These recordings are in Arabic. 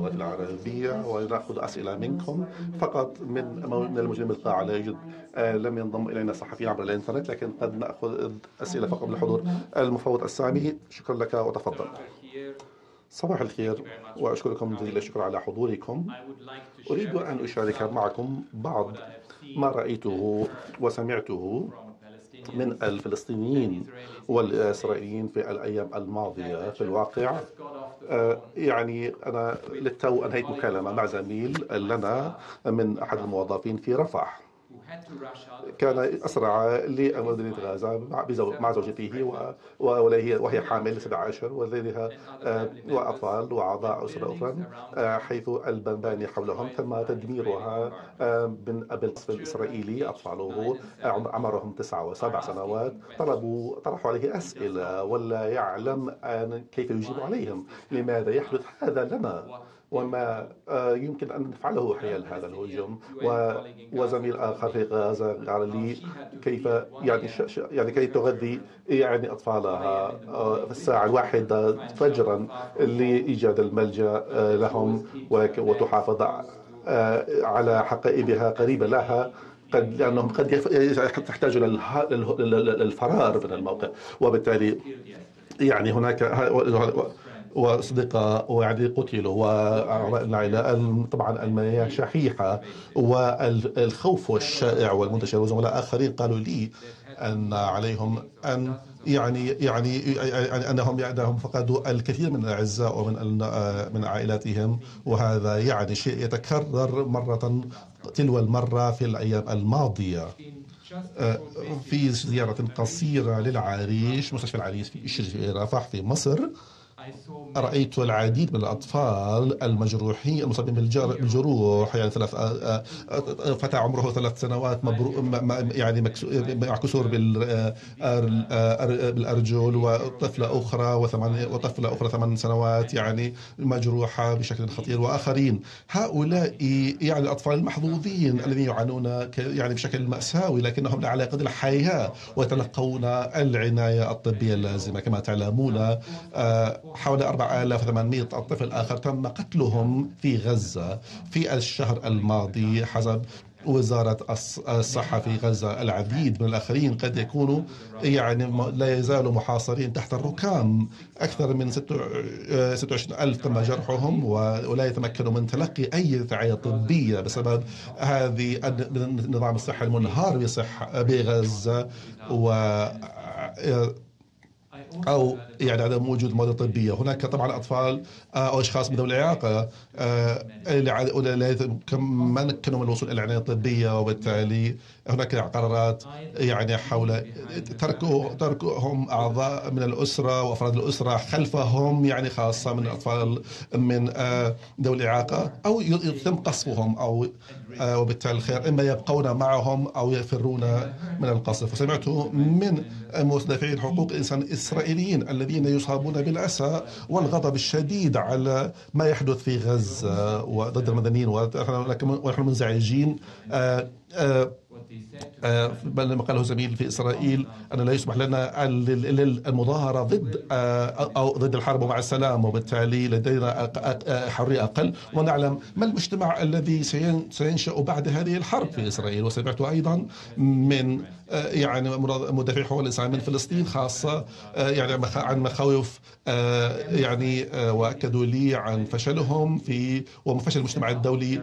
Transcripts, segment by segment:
باللغة العربية ونأخذ أسئلة منكم. فقط من من المجرم يوجد آه، لم ينضم إلينا صحفيين عبر الإنترنت لكن قد نأخذ أسئلة فقط من الحضور المفوض السامي. شكرا لك وتفضل. صباح الخير وأشكركم جزيل الشكر على حضوركم. أريد أن أشارك معكم بعض ما رأيته وسمعته. من الفلسطينيين والإسرائيليين في الأيام الماضية في الواقع. آه، يعني أنا للتو أنهيت مكالمة مع زميل لنا من أحد الموظفين في رفح. كان أسرع لمدينة غازة مع زوجته وهي حامل 17 ولديها آه، وأطفال وأعضاء أسرة أخرى آه، حيث المباني حولهم تم تدميرها آه، من القصف الإسرائيلي أطفاله عمرهم تسعة وسبع سنوات. طلبوا طرحوا عليه أسئلة ولا يعلم كيف يجيب عليهم لماذا يحدث هذا لنا؟ وما آه، يمكن أن نفعله حيال هذا الهجوم. وزميل آخر في غزة قال لي كيف يعني يعني كي تغذي يعني أطفالها آه، في الساعة الواحدة فجرا لإيجاد الملجأ آه، لهم وتحافظ على حقائبها قريبة لها قد لأنهم قد تحتاج للفرار من الموقع. وبالتالي يعني هناك واصدقاء ويعني قتلوا العائله طبعا المياه شحيحة والخوف الشائع والمنتشر وزملاء آخرين قالوا لي أن عليهم أن يعني يعني يعني أنهم انهم فقدوا الكثير من الأعزاء ومن من عائلاتهم وهذا يعني شيء يتكرر مرة تلو المرة في الأيام الماضية. في زيارة قصيرة للعريش مستشفى العريش في رفح في مصر. رأيت العديد من الأطفال المجروحين المصابين بالجروح يعني ثلاث آه، آه، فتى عمره ثلاث سنوات مبرو يعني مع كسور بالأرجل وطفلة أخرى وثمان وطفلة أخرى ثمان سنوات يعني مجروحة بشكل خطير. وآخرين هؤلاء يعني الأطفال المحظوظين الذين يعانون يعني بشكل مأساوي لكنهم على قدر الحياة ويتلقون العناية الطبية اللازمة. كما تعلمون آه، حوالي 4800 طفل آخر تم قتلهم في غزة في الشهر الماضي. حسب وزارة الصحة في غزة العديد من الآخرين قد يكونوا يعني لا يزالوا محاصرين تحت الركام. أكثر من 26 ألف تم جرحهم ولا يتمكنوا من تلقي أي رعاية طبية بسبب هذه النظام الصحي المنهار بصحة بغزة. و أو يعني عدم وجود مواد طبية، هناك طبعا أطفال آه، أو أشخاص ذوي الإعاقة آه، مكنوا من الوصول إلى العناية الطبية وبالتالي هناك قرارات يعني حول تركوا تركهم أعضاء من الأسرة وأفراد الأسرة خلفهم يعني خاصة من الاطفال من آه، ذوي الإعاقة أو يتم قصفهم أو وبالتالي الخير إما يبقون معهم أو يفرون من القصف. وسمعت من مستدافعين حقوق الانسان الاسرائيليين الذين يصابون بالاسى والغضب الشديد على ما يحدث في غزة وضد المدنيين ونحن منزعجين. آه، آه، بل ما قاله زميل في إسرائيل أن لا يسمح لنا المظاهرة ضد آه، أو ضد الحرب ومع السلام وبالتالي لدينا حرية أقل. ونعلم ما المجتمع الذي سينشأ بعد هذه الحرب في إسرائيل. وسمعت أيضا من آه، يعني مدافعي حقوق الانسان من فلسطين خاصة آه، يعني عن مخاوف يعني وأكدوا لي عن فشلهم في وفشل المجتمع الدولي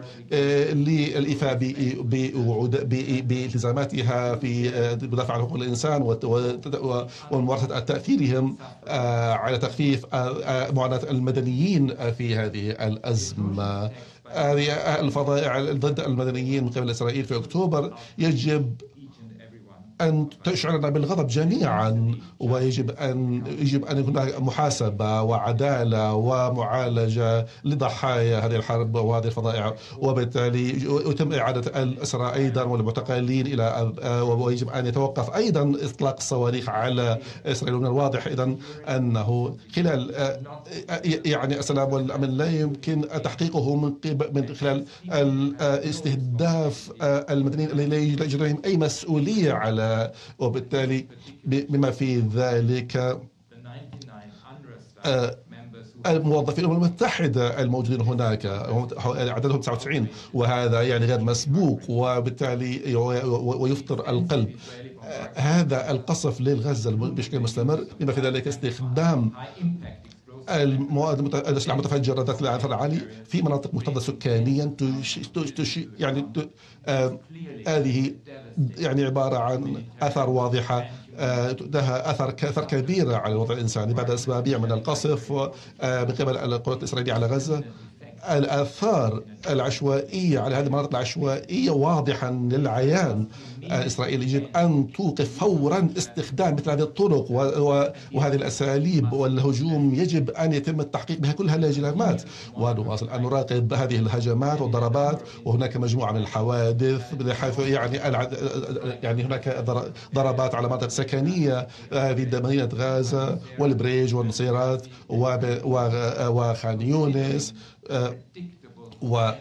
للإيفاء بالتزاماتها في المدافع آه، عن حقوق الإنسان وممارسة تأثيرهم آه، على تخفيف آه، معاناة المدنيين في هذه الأزمة. هذه الفظائع ضد المدنيين من قبل إسرائيل في أكتوبر يجب أن تشعرنا بالغضب جميعا ويجب أن يجب أن يكون محاسبة وعدالة ومعالجة لضحايا هذه الحرب وهذه الفظائع. وبالتالي يتم إعادة الأسرى أيضا والمعتقلين إلى ويجب أن يتوقف أيضا إطلاق الصواريخ على إسرائيل. من الواضح إذا أنه خلال يعني السلام والأمن لا يمكن تحقيقه من من خلال استهداف المدنيين الذين لا لديهم أي مسؤولية على وبالتالي بما في ذلك آه، الموظفين الامم المتحدة الموجودين هناك. عددهم 99 وهذا يعني غير مسبوق وبالتالي ويفطر القلب. هذا القصف للغزة بشكل مستمر. بما في ذلك استخدام المواد الأسلحة المتفجرة ذات الأثر العالي في مناطق مكتظه سكانيا يعني هذه يعني عبارة عن اثار واضحة آه لها أثر أثر كبيره على الوضع الإنساني بعد اسابيع من القصف آه من قبل القوات الاسرائيليه على غزة. الآثار العشوائية على هذه المناطق العشوائية واضحا للعيان. إسرائيل يجب أن توقف فورا استخدام مثل هذه الطرق وهذه الأساليب والهجوم يجب أن يتم التحقيق بها كل هذه الهجمات ونواصل أن نراقب هذه الهجمات والضربات. وهناك مجموعة من الحوادث بحيث يعني يعني هناك ضربات على مناطق سكنية في مدينة غازة والبريج والنصيرات وخان يونس و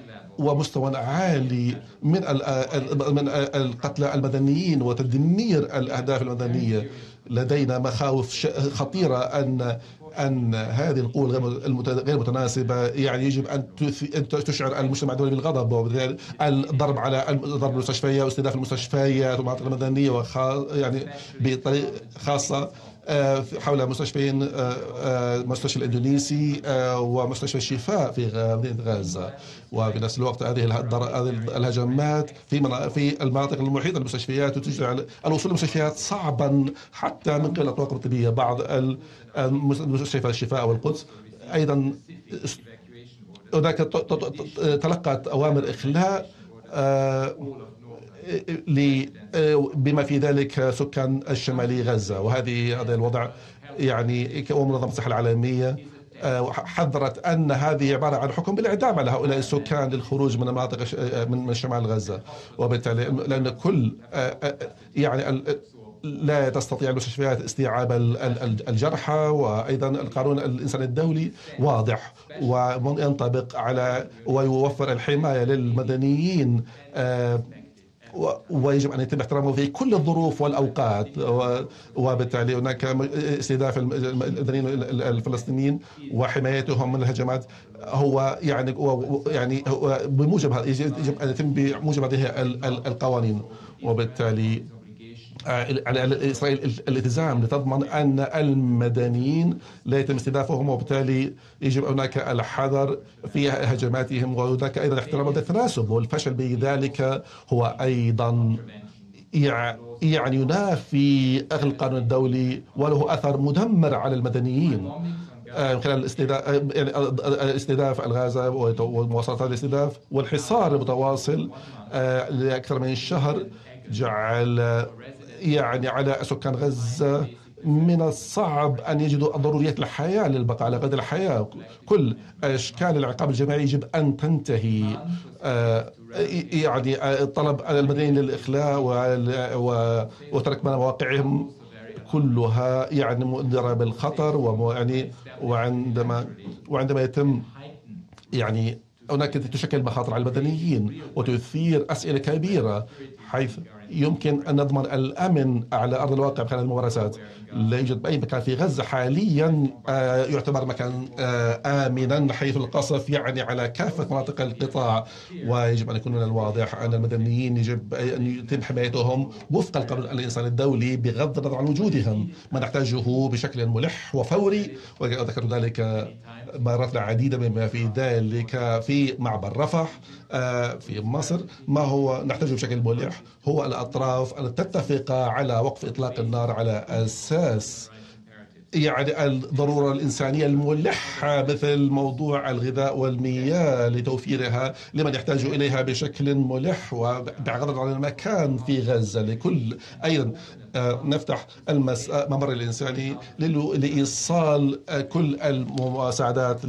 ومستوى عالي من من القتلى المدنيين وتدمير الأهداف المدنية. لدينا مخاوف خطيرة ان أن هذه القوى غير متناسبة يعني يجب أن تشعر المجتمع الدولي بالغضب الضرب على ضرب المستشفيات واستهداف المستشفيات والمناطق المدنية وخ يعني بطريقه خاصة. حول مستشفيين آه، آه، مستشفى الإندونيسي ومستشفى الشفاء في غزة. وفي نفس الوقت هذه الهجمات في في المناطق المحيطة بالمستشفيات وتجعل الوصول للمستشفيات صعبا حتى من قبل الاطواق الطبية. بعض مستشفى الشفاء والقدس أيضا هناك تلقت أوامر إخلاء بما في ذلك سكان الشمالي غزة. وهذه هذا الوضع يعني ومنظمة الصحة العالمية آه، حذرت أن هذه عبارة عن حكم بالإعدام على هؤلاء السكان للخروج من مناطق من شمال غزة. وبالتالي لأن كل آه، آه، يعني لا تستطيع المستشفيات استيعاب الجرحى وأيضا القانون الإنساني الدولي واضح وينطبق على ويوفر الحماية للمدنيين ويجب أن يتم احترامه في كل الظروف والأوقات. وبالتالي هناك استهداف المدنيين الفلسطينيين وحمايتهم من الهجمات. هو يعني يعني هو بموجب يجب أن يتم بموجب هذه القوانين. وبالتالي على إسرائيل الالتزام لتضمن أن المدنيين لا يتم استهدافهم وبالتالي يجب هناك الحذر في هجماتهم وهناك أيضا احترام التناسب والفشل بذلك هو أيضا يعني ينافي القانون الدولي وله أثر مدمر على المدنيين. آه، من خلال الاستهداف آه، يعني الاستهداف الغازة ومواصلات الاستهداف والحصار المتواصل لأكثر من شهر جعل يعني على سكان غزة من الصعب أن يجدوا ضروريات الحياة للبقاء على الحياة. كل أشكال العقاب الجماعي يجب أن تنتهي. آه، يعني طلب المدنيين للإخلاء وترك مواقعهم كلها يعني مؤدرة بالخطر ويعني وعندما وعندما يتم يعني هناك تشكل مخاطر على المدنيين وتثير أسئلة كبيرة. حيث يمكن أن نضمن الأمن على أرض الواقع خلال الممارسات. لا يوجد أي مكان في غزة حاليا آه، يعتبر مكان آه، آمنا حيث القصف يعني على كافة مناطق القطاع. ويجب أن يكون من الواضح أن المدنيين يجب أن يتم حمايتهم وفق القانون الإنساني الدولي بغض النظر عن وجودهم. ما نحتاجه بشكل ملح وفوري. وذكرت ذلك مرات عديدة بما في ذلك في معبر رفح. في مصر. ما هو نحتاجه بشكل ملح هو الأطراف أن تتفق على وقف إطلاق النار على أساس يعني الضرورة الإنسانية الملحة مثل موضوع الغذاء والمياه لتوفيرها لمن يحتاج إليها بشكل ملح وبغض عن المكان في غزة. لكل أيضا آه، نفتح الممر الإنساني لإيصال كل المساعدات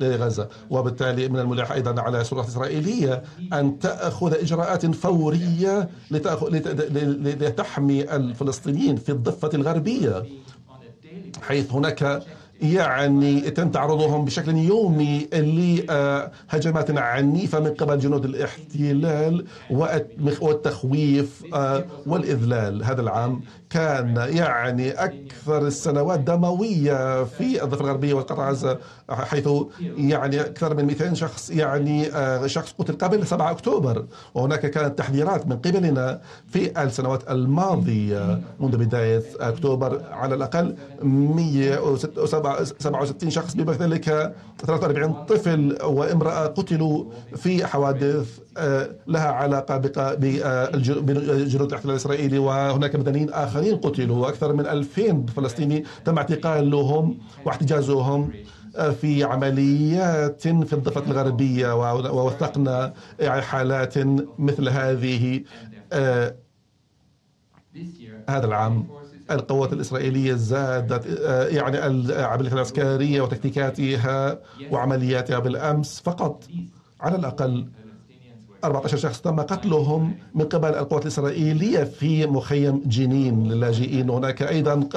لغزة. وبالتالي من الملح أيضا على السلطات الإسرائيلية أن تأخذ إجراءات فورية لتحمي الفلسطينيين في الضفة الغربية حيث هناك يعني يتم تعرضهم بشكل يومي لهجمات عنيفة من قبل جنود الاحتلال والتخويف آه، والإذلال هذا العام. كان يعني أكثر السنوات دموية في الضفة الغربية والقطاع غزة حيث يعني أكثر من 200 شخص يعني آه، شخص قتل قبل 7 أكتوبر. وهناك كانت تحذيرات من قبلنا في السنوات الماضية منذ بداية أكتوبر. على الأقل 167 شخص بما ذلك 43 طفل وامرأة قتلوا في حوادث لها علاقة بجنود الاحتلال الإسرائيلي وهناك مدنيين آخرين قتلوا وأكثر من 2000 فلسطيني تم اعتقالهم واحتجازهم آه، في عمليات في الضفة الغربية ووثقنا حالات مثل هذه آه، هذا العام. القوات الإسرائيلية زادت يعني العمليات العسكرية وتكتيكاتها وعملياتها بالأمس فقط على الأقل. 14 شخص تم قتلهم من قبل القوات الإسرائيلية في مخيم جنين للاجئين. هناك أيضا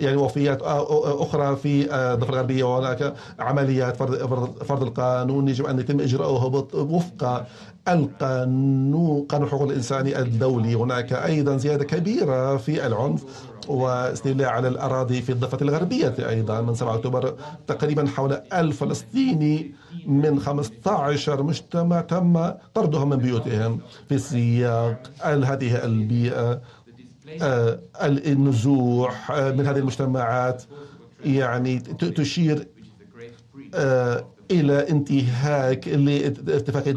يعني وفيات أخرى في الضفة الغربية وهناك عمليات فرض, القانون. يجب أن يتم إجراؤه وفق القانون قانون حقوق الإنسان الدولي. هناك أيضا زيادة كبيرة في العنف واستيلاء على الأراضي في الضفة الغربية أيضا من 7 أكتوبر تقريبا حول ألف فلسطيني من 15 مجتمع تم طردهم من بيوتهم في سياق هذه البيئة آه، النزوح آه، من هذه المجتمعات. يعني تشير آه، إلى انتهاك لاتفاقية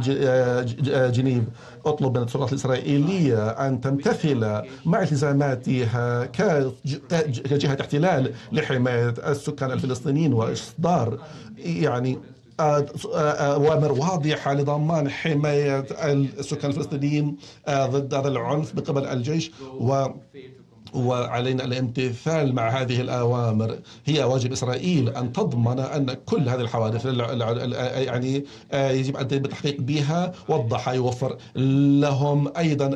جنيف. أطلب من السلطات الإسرائيلية أن تمتثل مع التزاماتها كجهة احتلال لحماية السكان الفلسطينيين وإصدار يعني أوامر واضحة لضمان حماية السكان الفلسطينيين ضد هذا العنف من قبل الجيش و وعلينا الامتثال مع هذه الأوامر. هي واجب إسرائيل أن تضمن أن كل هذه الحوادث يعني آه، يجب أن يتم التحقيق بها والضحايا يوفر لهم أيضا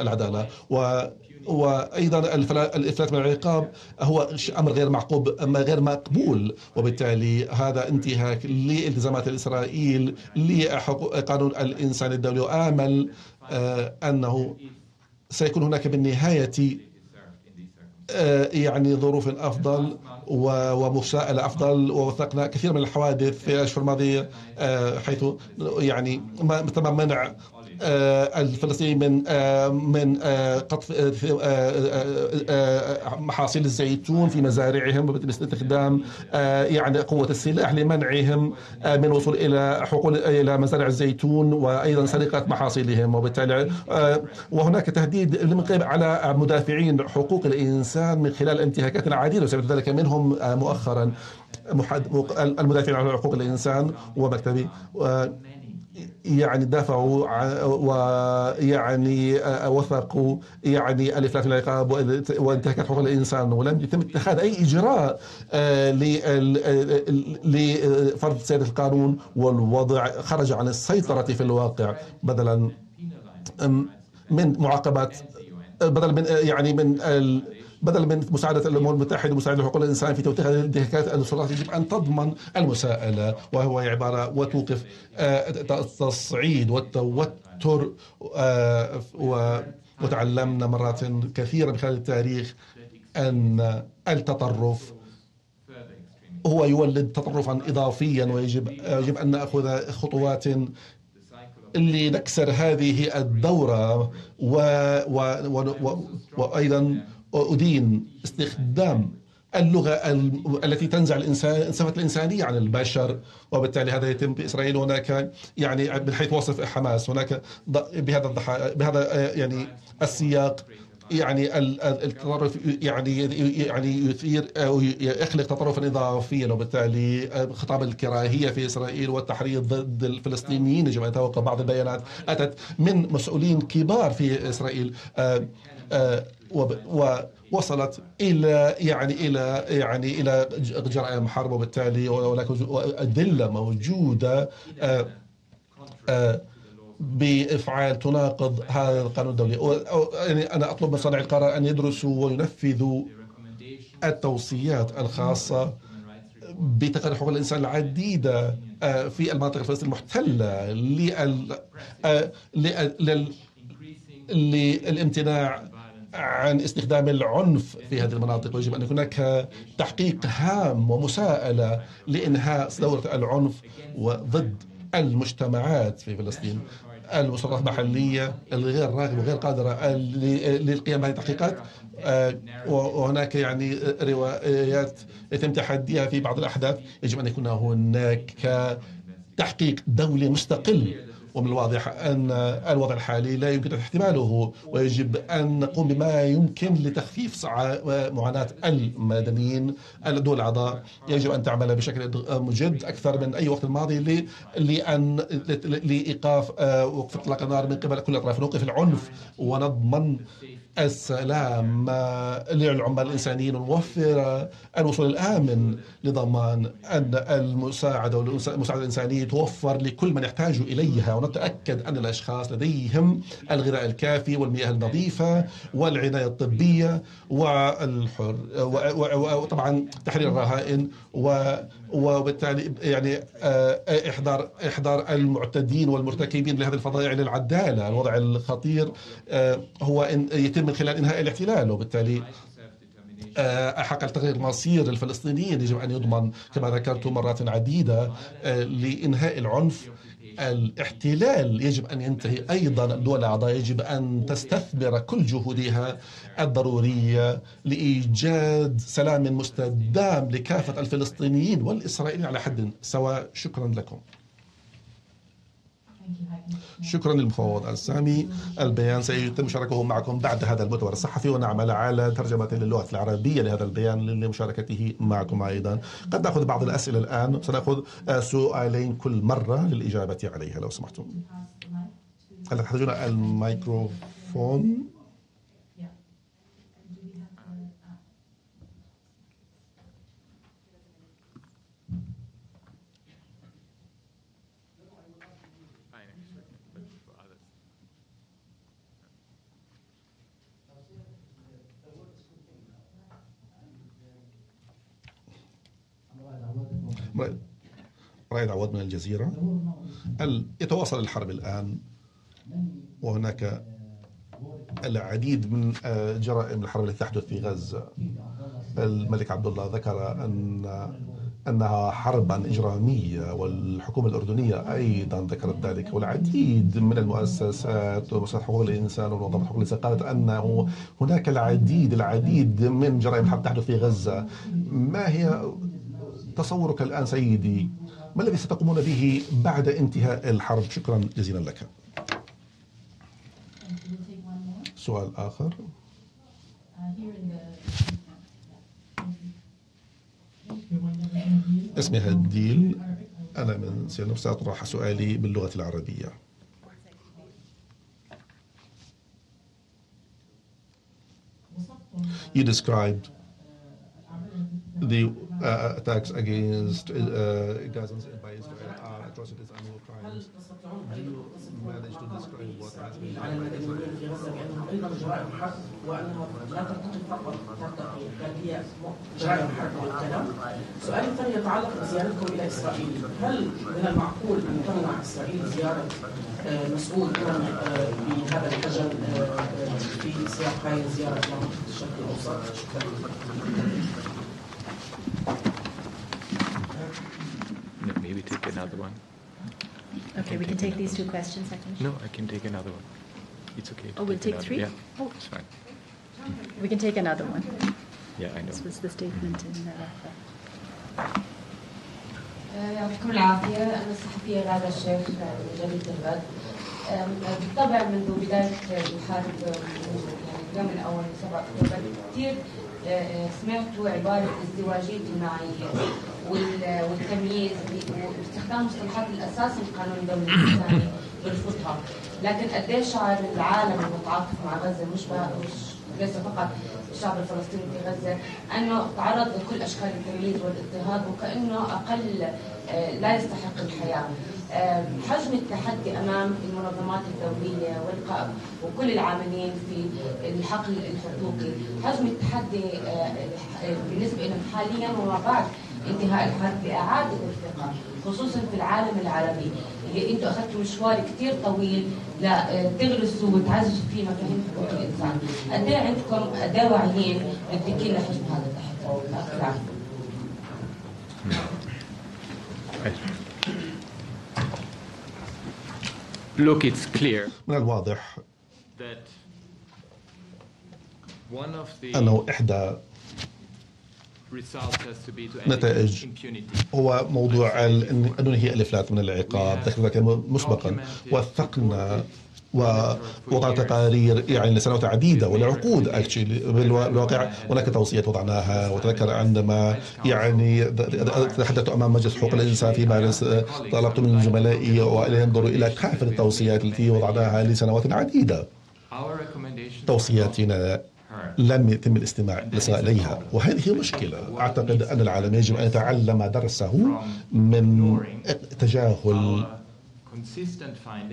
العدالة. و وأيضا الإفلات من العقاب هو أمر غير معقوب غير مقبول. وبالتالي هذا انتهاك لالتزامات إسرائيل لقانون الإنسان الدولي. وآمل آه، أنه سيكون هناك بالنهاية يعني ظروف أفضل ومساءلة أفضل ووثقنا كثير من الحوادث في الأشهر الماضية آه، حيث يعني تم منع آه، الفلسطينيين من آه، من آه، قطف محاصيل الزيتون في مزارعهم باستخدام يعني قوة السلاح لمنعهم من الوصول إلى حقول إلى مزارع الزيتون وأيضا سرقة محاصيلهم وبالتالي وهناك تهديد من قبل على مدافعين حقوق الإنسان من خلال انتهاكات عديدة وسبب ذلك منهم مؤخرا المدافعين عن حقوق الإنسان ومكتبي يعني دافعوا ويعني وثقوا يعني الافلاس العقاب وانتهاكات حقوق الإنسان. ولم يتم اتخاذ أي إجراء آه، لفرض سيادة القانون والوضع خرج عن السيطرة في الواقع. بدلا من معاقبات بدل من يعني من بدلا من مساعدة الأمم المتحدة ومساعدة حقوق الإنسان في توثيق الانتهاكات السلطات يجب أن تضمن المساءلة وهو عبارة وتوقف آه، التصعيد والتوتر آه، وتعلمنا مرات كثيرة من خلال التاريخ أن التطرف هو يولد تطرفا إضافيا ويجب يجب أن نأخذ خطوات لنكسر هذه الدورة و و و وأيضا أدين استخدام اللغة التي تنزع الإنسان صفة الإنسانية عن البشر وبالتالي هذا يتم في إسرائيل. هناك يعني من حيث وصف حماس هناك بهذا بهذا يعني السياق يعني التطرف يعني يعني يثير أو يخلق تطرفا اضافيا. وبالتالي خطاب الكراهية في إسرائيل والتحريض ضد الفلسطينيين أن يتوقع بعض البيانات أتت من مسؤولين كبار في إسرائيل. آه، آه، ووصلت إلى يعني إلى يعني إلى جرائم حرب وبالتالي هناك ادله موجودة آه، آه، بإفعال تناقض هذا القانون الدولي. يعني أنا أطلب من صانع القرار أن يدرسوا وينفذوا التوصيات الخاصة بتقارير حقوق الإنسان العديدة في المناطق الفلسطينية المحتلة للامتناع عن استخدام العنف في هذه المناطق. ويجب أن يكون هناك تحقيق هام ومساءلة لإنهاء دورة العنف وضد المجتمعات في فلسطين. المسلطات المحلية الغير راغبة وغير قادرة للقيام بهذه التحقيقات آه، وهناك يعني روايات يتم تحديها في بعض الأحداث. يجب أن يكون هناك تحقيق دولي مستقل ومن الواضح أن الوضع الحالي لا يمكن احتماله ويجب أن نقوم بما يمكن لتخفيف معاناة المدنيين. الدول الأعضاء يجب أن تعمل بشكل مجد أكثر من أي وقت الماضي لأن لإيقاف آه، وقف إطلاق النار من قبل كل الأطراف نوقف العنف ونضمن السلام. للعمال الإنسانيين ونوفر الوصول الآمن لضمان أن المساعدة والمساعدة الإنسانية توفر لكل من يحتاج إليها. ونتأكد أن الأشخاص لديهم الغذاء الكافي والمياه النظيفة والعناية الطبية والحر وطبعا تحرير الرهائن وبالتالي يعني آه، إحضار إحضار المعتدين والمرتكبين لهذه الفظائع للعدالة، الوضع الخطير آه، هو يتم من خلال إنهاء الاحتلال وبالتالي آه، حق تغيير مصير الفلسطينيين يجب أن يضمن كما ذكرت مرات عديدة لإنهاء العنف الاحتلال. يجب أن ينتهي أيضا الدول الأعضاء يجب أن تستثمر كل جهودها الضرورية لإيجاد سلام مستدام لكافة الفلسطينيين والإسرائيليين على حد. سواء شكرا لكم. شكرا للمفوض السامي. البيان سيتم شركه معكم بعد هذا المؤتمر الصحفي ونعمل على ترجمة للغة العربية لهذا البيان لمشاركته معكم أيضا. قد نأخذ بعض الأسئلة الآن. سنأخذ سؤالين كل مرة للإجابة عليها. لو سمحتم. هل تحتاجون الميكروفون؟ رائد عواد من الجزيرة. يتواصل الحرب الآن وهناك العديد من آه، جرائم الحرب التي تحدث في غزة. الملك عبد الله ذكر أن أنها حربا إجرامية والحكومة الأردنية أيضا ذكرت ذلك والعديد من المؤسسات ومؤسسات حقوق الإنسان ومنظمات حقوق الإنسان قالت أنه هناك العديد العديد من جرائم الحرب تحدث في غزة. ما هي تصورك الآن سيدي ما الذي ستقومون به بعد انتهاء الحرب؟ شكرا جزيلا لك. سؤال آخر. اسمي هديل. أنا من سينوف سأطرح سؤالي باللغة العربية. You described the attacks against uh, Gazans by Israel are atrocities and war crimes. Do you manage to describe what has been done by Israel? سؤالي الثاني يتعلق بزيارتكم إلى إسرائيل. هل من المعقول أن تمنع إسرائيل زيارة مسؤول أمم بهذا الحجم في سياق هذه إلى منطقة الشرق الأوسط؟ شكرا. Maybe take another one. Okay, we can take these two questions, I think. No, I can take another one. It's okay. Oh, we'll take another- three? Yeah, Oh. it's fine. We can take another one. Yeah, I know. This was the statement in the. يعطيكم العافية أنا الصحفية غادة الشيخ من جريدة الغد بالطبع منذ بداية الحرب يعني اليوم الأول 7 أكتوبر كثير سمعت عبارة ازدواجية المعايير والتمييز واستخدام مصطلحات الأساس من قانون الدولة الإنساني برفضها لكن قديش شعر العالم المتعاطف مع غزة؟ مش ليس فقط الشعب الفلسطيني في غزة أنه تعرض لكل أشكال التمييز والاضطهاد وكأنه أقل لا يستحق الحياة. حجم التحدي أمام المنظمات الدولية والقاء وكل العاملين في الحقل الحقوقي، حجم التحدي بالنسبة لهم حاليا وما بعد انتهاء الحرب باعاده الثقه خصوصا في العالم العربي اللي أنتم أخذتوا مشوار كثير طويل لتغرسوا وتعززوا فيه مفاهيم حقوق الإنسان. قد إيه عندكم قد إيه واعيين مدركين لحجم هذا التحدي Look, it's clear من الواضح أنه إحدى نتائج. هو موضوع أن ننهي الإفلات من العقاب ذكر ذلك مسبقا وثقنا ووضعنا تقارير يعني لسنوات عديدة ولعقود اكشلي بالواقع هناك توصيات وضعناها وتذكر عندما يعني تحدثت أمام مجلس حقوق الإنسان في مارس طلبت من زملائي وان ينظروا إلى كافة التوصيات التي وضعناها لسنوات عديدة توصياتنا. لم يتم الاستماع إليها وهذه مشكلة أعتقد أن العالم يجب أن يتعلم درسه من تجاهل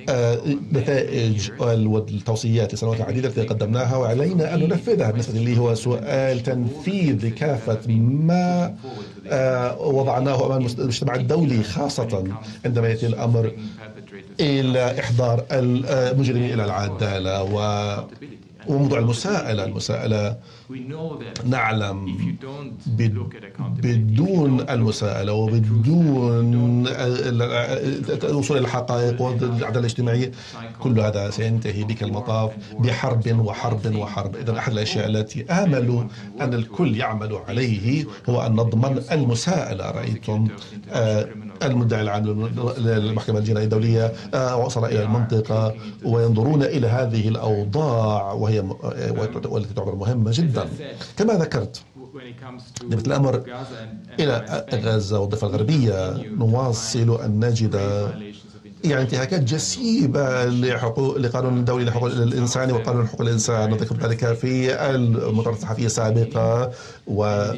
آه، of a نتائج measure والتوصيات لسنوات عديدة التي قدمناها وعلينا أن ننفذها بالنسبة لي هو سؤال تنفيذ كافة ما آه، وضعناه أمام المجتمع الدولي خاصة عندما يأتي الأمر إلى إحضار المجرمين إلى العدالة و وموضوع المساءلة المساءلة نعلم بدون المساءلة وبدون ال- ال- الوصول إلى الحقائق والعدالة الإجتماعية كل هذا سينتهي بك المطاف بحرب وحرب وحرب. إذا أحد الأشياء التي آمل أن الكل يعمل عليه هو أن نضمن المساءلة. رأيتم المدعي العام للمحكمة الجنائية الدولية آه، وصل إلى المنطقة وينظرون إلى هذه الأوضاع وهي آه، والتي تعتبر مهمة جدا. كما ذكرت مثل الأمر إلى غزة والضفة الغربية نواصل أن نجد يعني انتهاكات جسيمة لحقوق لقانون الدولي لحقوق الإنسان وقانون حقوق الإنسان. ذكر ذلك في المؤتمرات الصحفية السابقة و...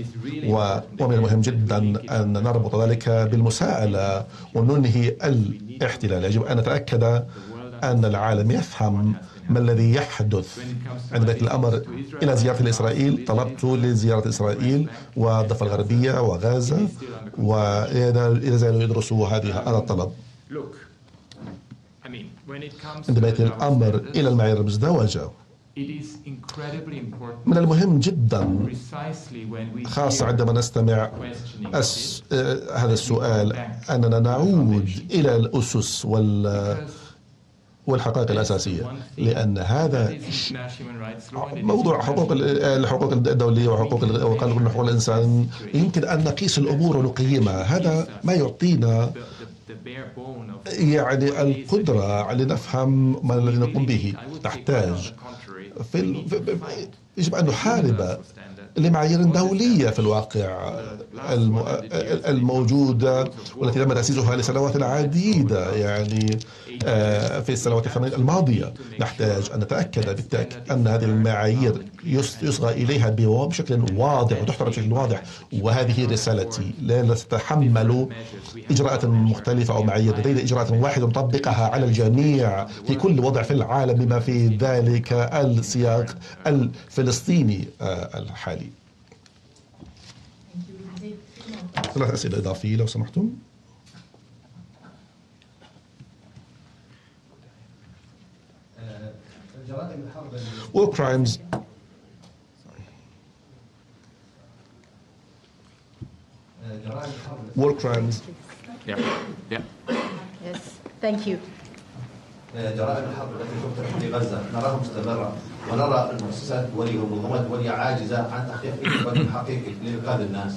و... ومن المهم جدا أن نربط ذلك بالمساءلة وننهي الاحتلال. يجب أن نتأكد أن العالم يفهم ما الذي يحدث. عندما يأتي الأمر إلى زيارة لإسرائيل طلبت لزيارة إسرائيل والضفة الغربية وغازة ولا زالوا يدرسوا هذه هذا الطلب. عندما يأتي الأمر إلى المعايير المزدوجة. من المهم جدا خاصة عندما نستمع أس... آه، هذا السؤال أننا نعود إلى الأسس وال... والحقائق الأساسية. لأن هذا موضوع حقوق ال- الحقوق الدولية وحقوق وقانون حقوق الإنسان. يمكن أن نقيس الأمور ونقيمها. هذا ما يعطينا يعني القدرة على نفهم ما الذي نقوم به تحتاج. في يجب أن نحارب لمعايير دولية في الواقع. الم... الموجودة والتي تم تأسيسها لسنوات عديدة. يعني آه، في السنوات الثمانية الماضية نحتاج أن نتأكد بالتأكيد أن هذه المعايير يص- يصغى إليها بشكل واضح وتحترم بشكل واضح. وهذه رسالتي لا نتحمل إجراءات مختلفة أو معايير لدينا إجراءات واحدة نطبقها على الجميع في كل وضع في العالم بما في ذلك السياق الفلسطيني آه، الحالي. ثلاث أسئلة إضافية لو سمحتم. War crimes. War crimes. Yeah. Yeah. Yes, thank you. جرائم الحرب التي تفتح غزه نراها مستمرة ونرى المؤسسات الدوليه والمنظمات الدوليه عاجزة عن تحقيق اي قانون حقيقي لانقاذ الناس.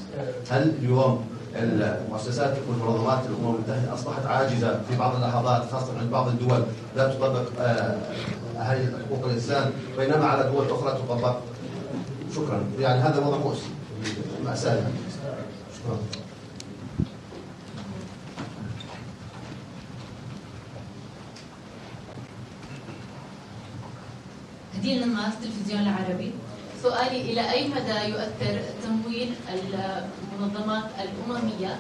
هل اليوم المؤسسات والمنظمات الأمم المتحدة أصبحت عاجزة في بعض اللحظات خاصة عند بعض الدول لا تطبق آه، هذه حقوق الإنسان بينما على دول أخرى تطبق؟ شكرا يعني هذا وضع مؤسف مأساة يعني. شكرا. هدية نماس تلفزيون العربي. سؤالي إلى أي مدى يؤثر تمويل المنظمات الأممية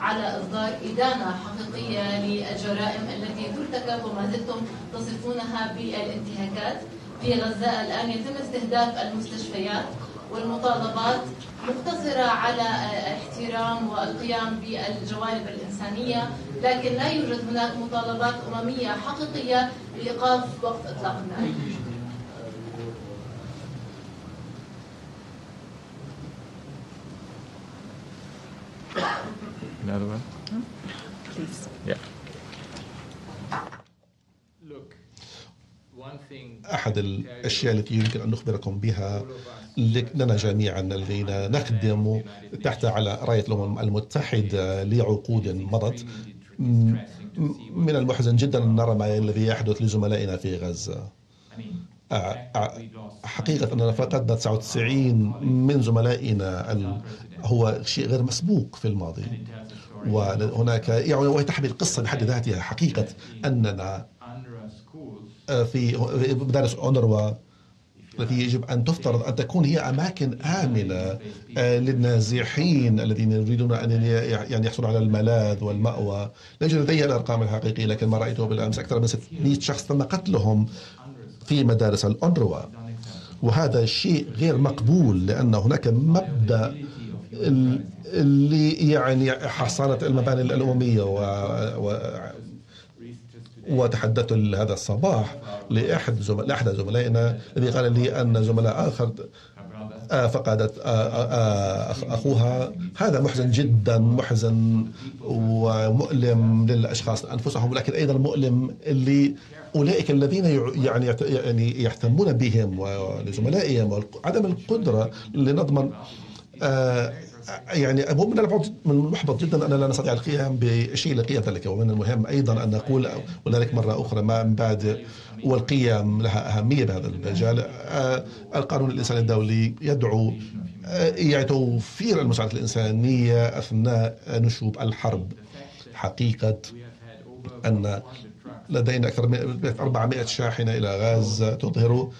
على إصدار إدانة حقيقية للجرائم التي ترتكب وما زلتم تصفونها بالانتهاكات؟ في غزة الآن يتم استهداف المستشفيات والمطالبات مقتصرة على احترام والقيام بالجوانب الإنسانية لكن لا يوجد هناك مطالبات أممية حقيقية لإيقاف وقف إطلاق النار. Another one? Please. Yeah. أحد الأشياء التي يمكن أن نخبركم بها لنا جميعا الذين نخدم تحت على رأية الأمم المتحدة لعقود مضت من المحزن جدا أن نرى ما الذي يحدث لزملائنا في غزة حقيقة أننا فقدنا 99 من زملائنا هو شيء غير مسبوق في الماضي. وهناك يعني وهي تحمل قصة بحد ذاتها حقيقة أننا في مدارس أونروا التي يجب أن تفترض أن تكون هي أماكن آمنة آه، للنازحين الذين يريدون أن يعني يحصلوا على الملاذ والمأوى لا يوجد لدي الأرقام الحقيقية لكن ما رأيته بالأمس أكثر من 600 شخص تم قتلهم في مدارس الأونروا وهذا شيء غير مقبول لأن هناك مبدأ ال- اللي يعني حصانة المباني الأممية و, و وتحدثت هذا الصباح لأحد زملاء لأحد زملائنا الذي قال لي أن زملاء آخر فقدت أخ- أخوها. هذا محزن جدا محزن ومؤلم للأشخاص أنفسهم ولكن أيضا مؤلم اللي أولئك الذين يع- يعني يعني يهتمون بهم ولزملائهم وعدم القدرة لنضمن آه، يعني من المحبط من المحبط جدا ان لا نستطيع القيام بشيء لا قيمه لك ومن المهم أيضا أن نقول وذلك مرة أخرى ما من بعد والقيم لها أهمية بهذا المجال. آه، القانون الإنساني الدولي يدعو آه، يعني توفير المساعدة الإنسانية أثناء نشوب الحرب. حقيقة أن لدينا أكثر من 400 شاحنة إلى غزة تظهر.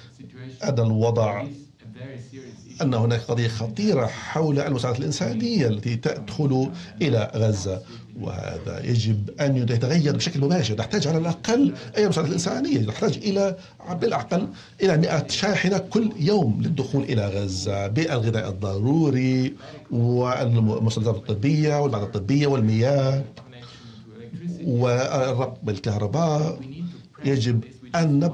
أن الوضع أن هناك قضية خطيرة حول المساعدة الإنسانية التي تدخل إلى غزة وهذا يجب أن يتغير بشكل مباشر. نحتاج على الأقل أي مساعدة الإنسانية نحتاج إلى بالأقل إلى 100 شاحنة كل يوم للدخول إلى غزة بالغذاء الضروري والمستلزمات الطبية والمعدات الطبية والمياه. والربط بالكهرباء يجب أن.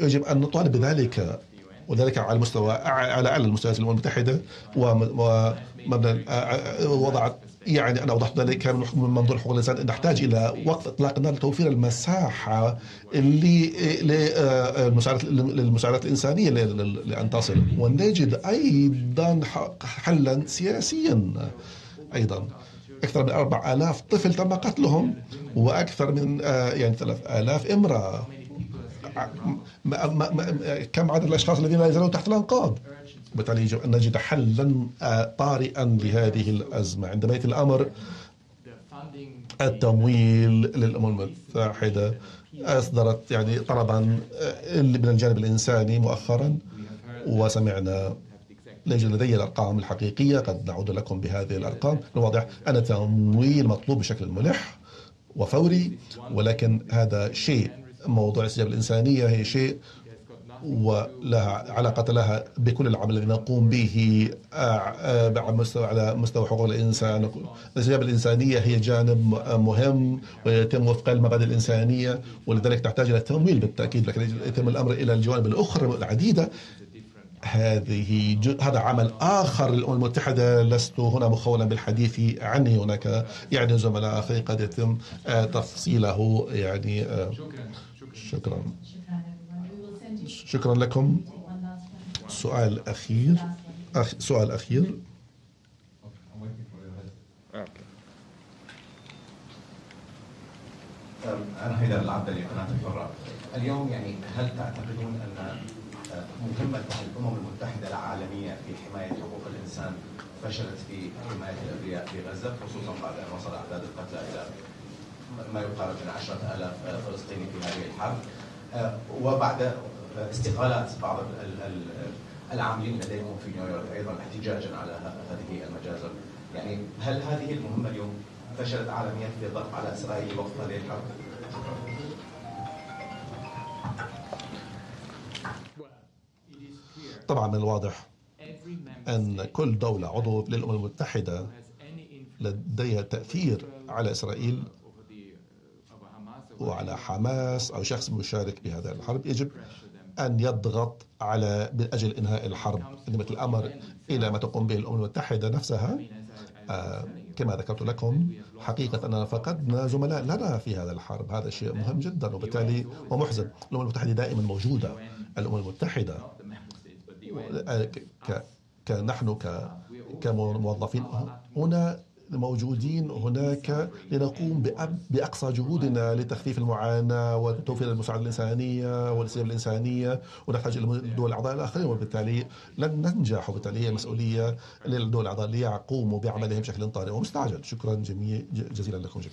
يجب أن نطالب بذلك وذلك على المستوى على أعلى المستويات الامم المتحده ومبنى وضعت يعني أنا وضحت ذلك من منظور حقوق الإنسان نحتاج إلى وقف إطلاق النار لتوفير المساحة اللي للمساعدات للمساعدات الإنسانية لأن تصل ونجد أيضا حلا سياسيا أيضا أكثر من أربع آلاف طفل تم قتلهم وأكثر من يعني ثلاث آلاف امرأة. كم عدد الأشخاص الذين لا يزالون تحت الأنقاض؟ بالتالي يجب أن نجد حلا طارئا لهذه الأزمة. عندما ياتي الأمر التمويل للأمم المتحدة أصدرت يعني طلبا من الجانب الإنساني مؤخرا وسمعنا ليس لدي الأرقام الحقيقية قد نعود لكم بهذه الأرقام. الواضح أن التمويل مطلوب بشكل ملح وفوري ولكن هذا شيء موضوع الاستجابة الإنسانية هي شيء ولها علاقة لها بكل العمل الذي نقوم به على مستوى على مستوى حقوق الإنسان. الاستجابة الإنسانية هي جانب مهم ويتم وفق المبادئ الإنسانية ولذلك تحتاج إلى تمويل بالتأكيد لكن يتم الأمر إلى الجوانب الأخرى العديدة. هذه هذا عمل آخر للأمم المتحدة لست هنا مخولا بالحديث عني. هناك يعني زملاء اخرين قد يتم تفصيله يعني شكرا. شكرا لكم. سؤال أخير. أخ... سؤال أخير. أنا حيدر العبدلي قناه الحره اليوم يعني هل تعتقدون أن مهمة الأمم المتحدة العالمية في حماية حقوق الإنسان فشلت في حماية الأبرياء في غزة خصوصا بعد أن وصل أعداد القتلى إلى ما يقارب من عشرة آلاف فلسطيني في هذه الحرب وبعد استقالات بعض العاملين لديهم في نيويورك أيضا احتجاجا على هذه المجازر يعني هل هذه المهمة اليوم فشلت عالميا في الضغط على إسرائيل وقف هذه الحرب؟ طبعا من الواضح أن كل دولة عضو للأمم المتحدة لديها تأثير على إسرائيل وعلى حماس أو شخص مشارك بهذا الحرب. يجب أن يضغط على من أجل إنهاء الحرب. إنما الأمر إلى ما تقوم به الأمم المتحدة نفسها. آه كما ذكرت لكم حقيقة أننا فقدنا زملاء لنا في هذا الحرب. هذا شيء مهم جدا وبالتالي ومحزن الأمم المتحدة دائما موجودة. الأمم المتحدة كنحن ك كموظفين هنا موجودين هناك لنقوم بأقصى جهودنا لتخفيف المعاناة وتوفير المساعدة الإنسانية والاستجابة الإنسانية ونحتاج إلى الدول الأعضاء الآخرين وبالتالي لن ننجح وبالتالي هي مسؤولية للدول الأعضاء ليقوموا بعملهم بشكل طارئ ومستعجل. شكرا جميع جزيلا لكم جميعا.